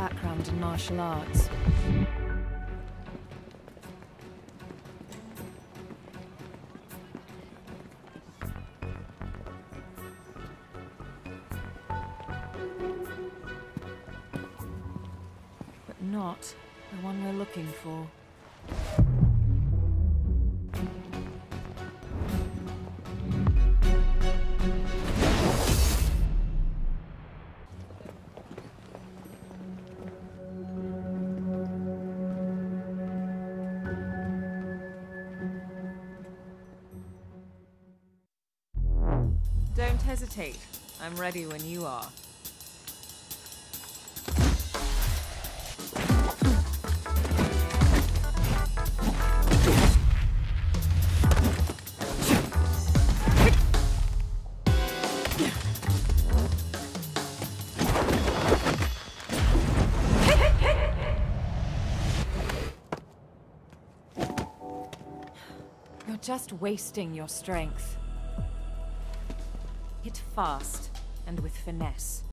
background in martial arts. But not the one we're looking for. Don't hesitate. I'm ready when you are. You're just wasting your strength. Fast and with finesse.